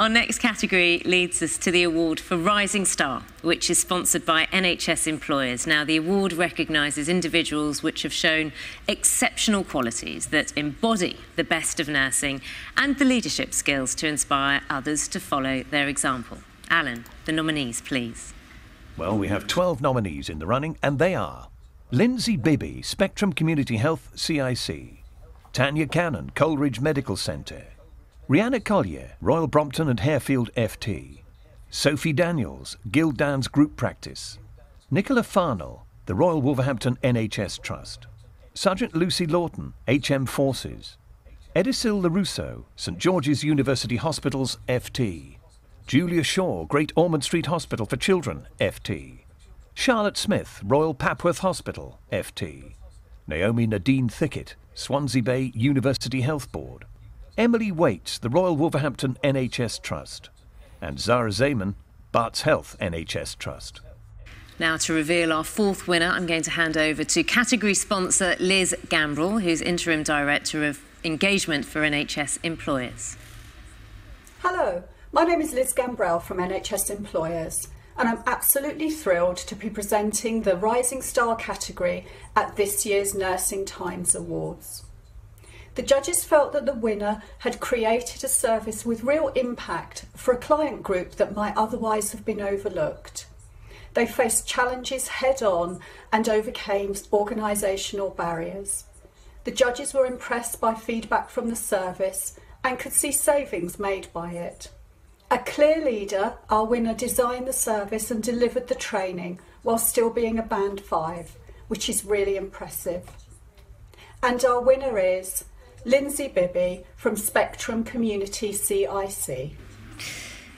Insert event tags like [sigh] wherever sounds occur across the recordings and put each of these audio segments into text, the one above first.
Our next category leads us to the award for Rising Star, which is sponsored by NHS employers. Now, the award recognises individuals which have shown exceptional qualities that embody the best of nursing and the leadership skills to inspire others to follow their example. Alan, the nominees, please. Well, we have 12 nominees in the running, and they are Lyndsey Bibby, Spectrum Community Health, CIC, Tanya Cannon, Coleridge Medical Centre, Rihanna Collier, Royal Brompton and Harefield FT, Sophie Daniels, Guild Gildan's Group Practice, Nicola Farnell, the Royal Wolverhampton NHS Trust, Sergeant Lucy Lawton, HM Forces, Edisil LaRusso, St George's University Hospitals FT, Julia Shaw, Great Ormond Street Hospital for Children, FT. Charlotte Smith, Royal Papworth Hospital, FT. Naomi Nadine Thickett, Swansea Bay University Health Board. Emily Waits, the Royal Wolverhampton NHS Trust. And Zara Zaman, Barts Health NHS Trust. Now, to reveal our fourth winner, I'm going to hand over to category sponsor Liz Gambrell, who's Interim Director of Engagement for NHS Employers. Hello. My name is Liz Gambrell from NHS Employers, and I'm absolutely thrilled to be presenting the Rising Star category at this year's Nursing Times Awards. The judges felt that the winner had created a service with real impact for a client group that might otherwise have been overlooked. They faced challenges head on and overcame organisational barriers. The judges were impressed by feedback from the service and could see savings made by it. A clear leader, our winner designed the service and delivered the training while still being a band five, which is really impressive. And our winner is Lyndsey Bibby from Spectrum Community CIC.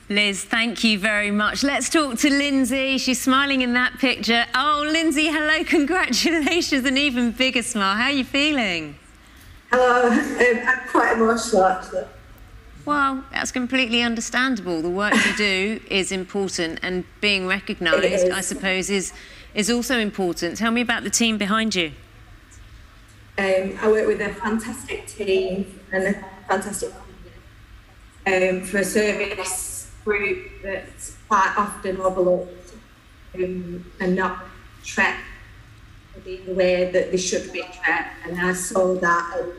Liz, thank you very much. Let's talk to Lyndsey. She's smiling in that picture. Oh, Lyndsey, hello, [laughs] congratulations, an even bigger smile. How are you feeling? Hello, um, I'm quite emotional actually. Well, that's completely understandable. The work you do [laughs] is important, and being recognised, I suppose, is is also important. Tell me about the team behind you. Um, I work with a fantastic team and a fantastic um, for a service group that's quite often overlooked um, and not treated the way that they should be treated. And I saw that and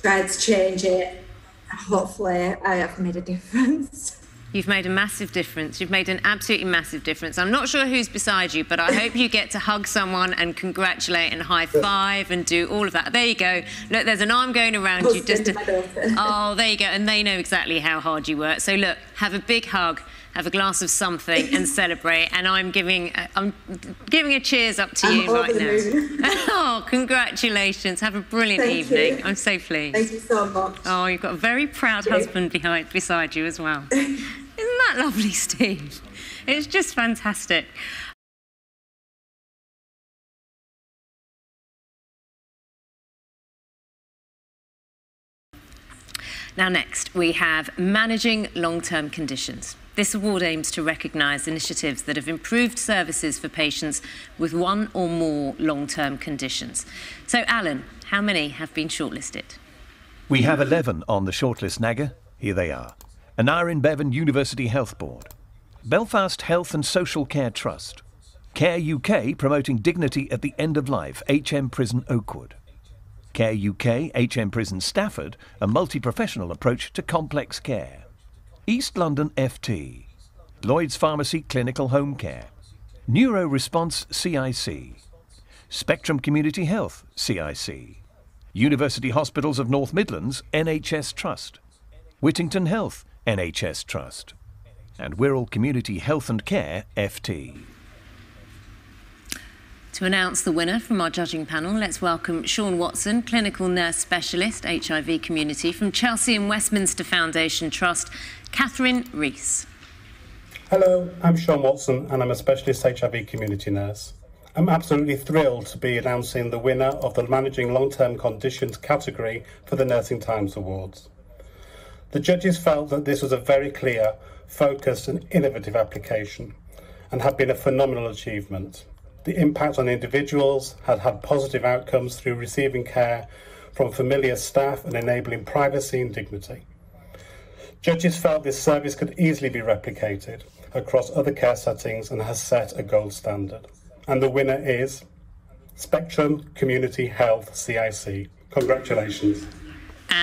tried to change it hopefully I have made a difference. [laughs] You've made a massive difference. You've made an absolutely massive difference. I'm not sure who's beside you, but I hope you get to hug someone and congratulate and high five and do all of that. There you go. Look, there's an arm going around you. Just to, oh, there you go. And they know exactly how hard you work. So look, have a big hug have a glass of something and [laughs] celebrate. And I'm giving, a, I'm giving a cheers up to I'm you right now. [laughs] oh, congratulations! Have a brilliant Thank evening. You. I'm so pleased. Thank you so much. Oh, you've got a very proud husband behind beside you as well. [laughs] Isn't that lovely, Steve? It's just fantastic. Now, next, we have managing long term conditions. This award aims to recognise initiatives that have improved services for patients with one or more long term conditions. So, Alan, how many have been shortlisted? We have 11 on the shortlist, Naga. Here they are Aneurin Bevan University Health Board, Belfast Health and Social Care Trust, Care UK promoting dignity at the end of life, HM Prison Oakwood. Care UK, HM Prison Stafford, a multi professional approach to complex care. East London FT, Lloyd's Pharmacy Clinical Home Care, Neuro Response CIC, Spectrum Community Health CIC, University Hospitals of North Midlands NHS Trust, Whittington Health NHS Trust, and Wirral Community Health and Care FT. To announce the winner from our judging panel, let's welcome Sean Watson, Clinical Nurse Specialist, HIV Community from Chelsea and Westminster Foundation Trust, Catherine Rees. Hello, I'm Sean Watson and I'm a Specialist HIV Community Nurse. I'm absolutely thrilled to be announcing the winner of the Managing Long Term Conditions category for the Nursing Times Awards. The judges felt that this was a very clear, focused, and innovative application and had been a phenomenal achievement. The impact on individuals had had positive outcomes through receiving care from familiar staff and enabling privacy and dignity. Judges felt this service could easily be replicated across other care settings and has set a gold standard. And the winner is Spectrum Community Health CIC. Congratulations.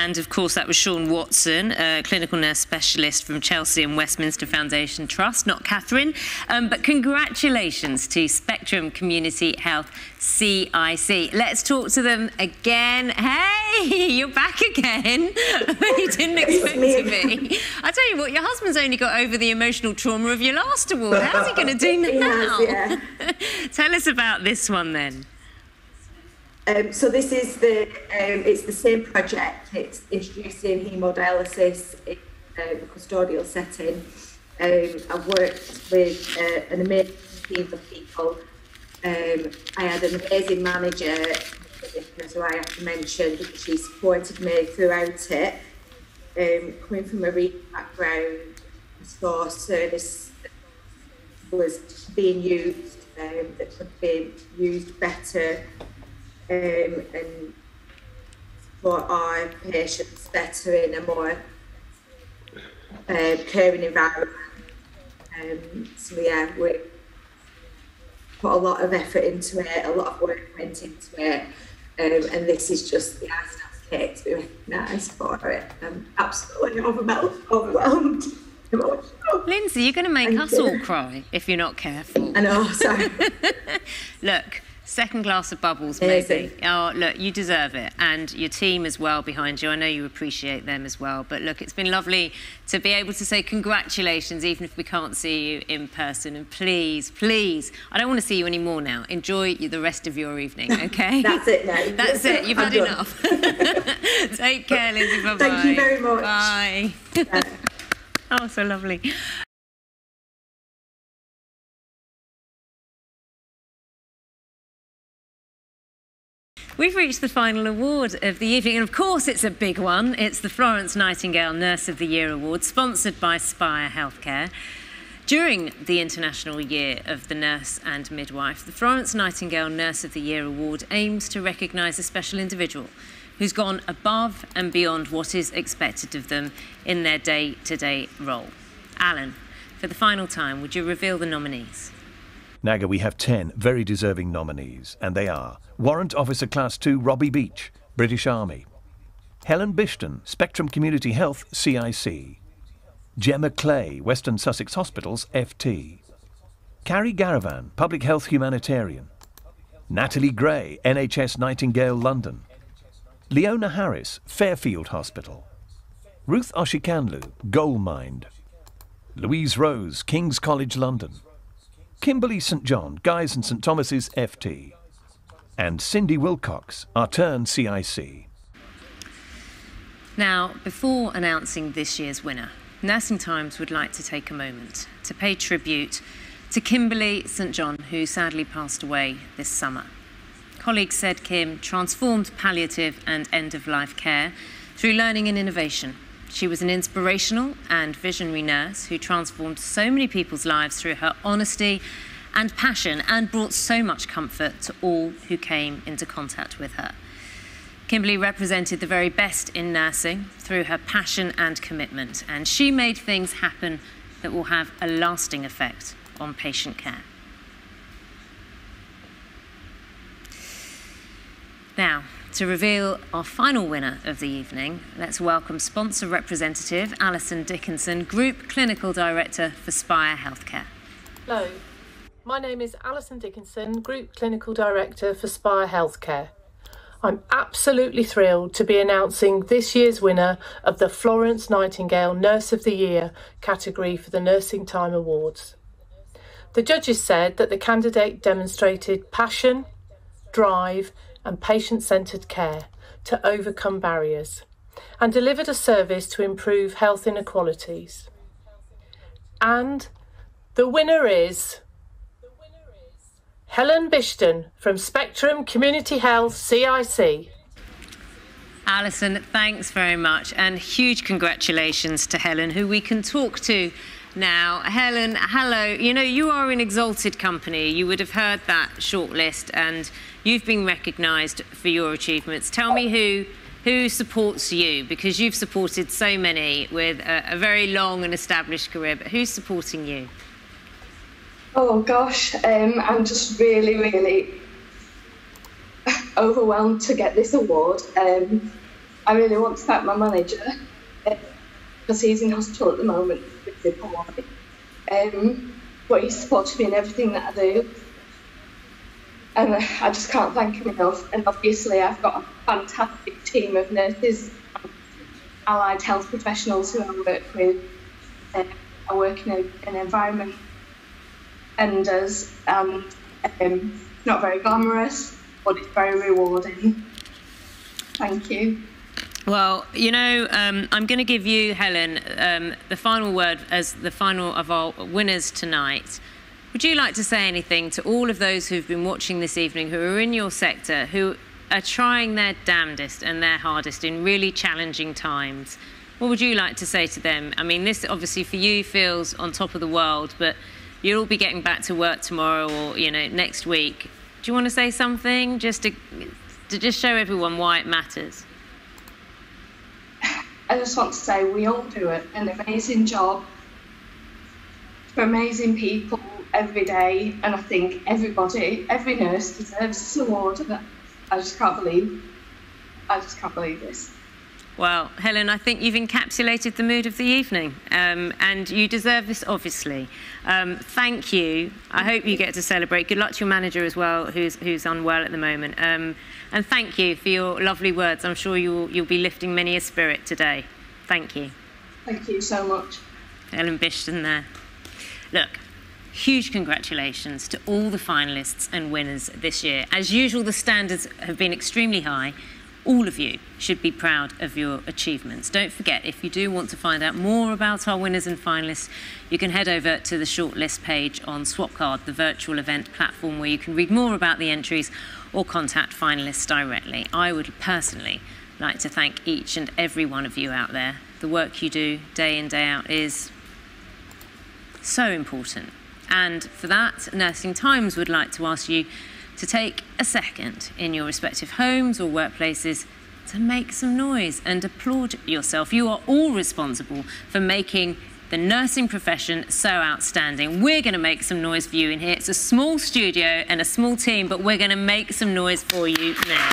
And of course, that was Sean Watson, a clinical nurse specialist from Chelsea and Westminster Foundation Trust, not Catherine. Um, but congratulations to Spectrum Community Health CIC. Let's talk to them again. Hey, [laughs] you're back again. [laughs] you didn't expect to be. I tell you what, your husband's only got over the emotional trauma of your last award. How's he going [laughs] to do now? Has, yeah. Tell us about this one then. Um, so this is the um, it's the same project. It's introducing hemodialysis in uh, a custodial setting. Um, I've worked with uh, an amazing team of people. Um, I had an amazing manager, who I have to mention because she supported me throughout it. Um, coming from a reading background, I saw service was being used um, that could be used better um, and for our patients better in a more uh, caring environment. Um, so yeah, we put a lot of effort into it, a lot of work went into it, um, and this is just the icing on the cake to be recognised for it. I'm absolutely overwhelmed. overwhelmed. [laughs] Lyndsey, you're going to make Thank us you. all cry if you're not careful. I know, sorry. [laughs] Look, Second glass of bubbles, maybe. Oh, look, you deserve it. And your team as well behind you. I know you appreciate them as well. But look, it's been lovely to be able to say congratulations, even if we can't see you in person. And please, please, I don't want to see you anymore now. Enjoy the rest of your evening, [laughs] okay? That's it now. [laughs] That's it. You've had enough. [laughs] Take care, Lyndsey. Bye-bye. Thank you very much. Bye. oh, so lovely. We've reached the final award of the evening, and of course, it's a big one. It's the Florence Nightingale Nurse of the Year Award, sponsored by Spire Healthcare. During the International Year of the Nurse and Midwife, the Florence Nightingale Nurse of the Year Award aims to recognise a special individual who's gone above and beyond what is expected of them in their day to day role. Alan, for the final time, would you reveal the nominees? Naga, we have 10 very deserving nominees, and they are Warrant Officer Class 2 Robbie Beach, British Army, Helen Bishton, Spectrum Community Health, CIC, Gemma Clay, Western Sussex Hospitals, FT, Carrie Garavan, Public Health Humanitarian, Natalie Gray, NHS Nightingale London, Leona Harris, Fairfield Hospital, Ruth Oshikanlu, Goldmind, Louise Rose, King's College London, Kimberley St John, Guy's and St Thomas's FT, and Cindy Wilcox, our turn CIC. Now, before announcing this year's winner, Nursing Times would like to take a moment to pay tribute to Kimberley St John, who sadly passed away this summer. Colleagues said Kim transformed palliative and end of life care through learning and innovation she was an inspirational and visionary nurse who transformed so many people's lives through her honesty and passion and brought so much comfort to all who came into contact with her. Kimberly represented the very best in nursing through her passion and commitment, and she made things happen that will have a lasting effect on patient care. Now, to reveal our final winner of the evening, let's welcome sponsor representative Alison Dickinson, Group Clinical Director for Spire Healthcare. Hello, my name is Alison Dickinson, Group Clinical Director for Spire Healthcare. I'm absolutely thrilled to be announcing this year's winner of the Florence Nightingale Nurse of the Year category for the Nursing Time Awards. The judges said that the candidate demonstrated passion, drive, and patient centred care to overcome barriers and delivered a service to improve health inequalities. And the winner is Helen Bishton from Spectrum Community Health CIC. Alison, thanks very much, and huge congratulations to Helen, who we can talk to now. Helen, hello. You know, you are an exalted company. You would have heard that shortlist, and you've been recognised for your achievements. Tell me who who supports you? Because you've supported so many with a, a very long and established career, but who's supporting you? Oh gosh, um, I'm just really, really overwhelmed to get this award. Um, I really want to thank my manager because he's in hospital at the moment with Hawaii. Um, but he supported me in everything that I do. And I just can't thank him enough. And obviously, I've got a fantastic team of nurses, allied health professionals who I work with. Uh, I work in a, an environment and as um, um, not very glamorous, but it's very rewarding. Thank you. Well, you know, um, I'm going to give you, Helen, um, the final word as the final of our winners tonight. Would you like to say anything to all of those who've been watching this evening, who are in your sector, who are trying their damnedest and their hardest in really challenging times? What would you like to say to them? I mean, this obviously for you feels on top of the world, but you'll all be getting back to work tomorrow or, you know, next week. Do you want to say something just to, to just show everyone why it matters? I just want to say we all do it an amazing job for amazing people every day, and I think everybody, every nurse deserves this award. I just can't believe, I just can't believe this. Well, Helen, I think you've encapsulated the mood of the evening, um, and you deserve this, obviously. Um, thank you. I hope you get to celebrate. Good luck to your manager as well, who's, who's unwell at the moment. Um, and thank you for your lovely words. I'm sure you'll, you'll be lifting many a spirit today. Thank you. Thank you so much. Helen Bishton there. Look, huge congratulations to all the finalists and winners this year. As usual, the standards have been extremely high. All of you should be proud of your achievements. Don't forget, if you do want to find out more about our winners and finalists, you can head over to the shortlist page on Swapcard, the virtual event platform where you can read more about the entries or contact finalists directly. I would personally like to thank each and every one of you out there. The work you do day in, day out is so important. And for that, Nursing Times would like to ask you to take a second in your respective homes or workplaces to make some noise and applaud yourself. You are all responsible for making the nursing profession so outstanding. We're going to make some noise for you in here. It's a small studio and a small team, but we're going to make some noise for you now.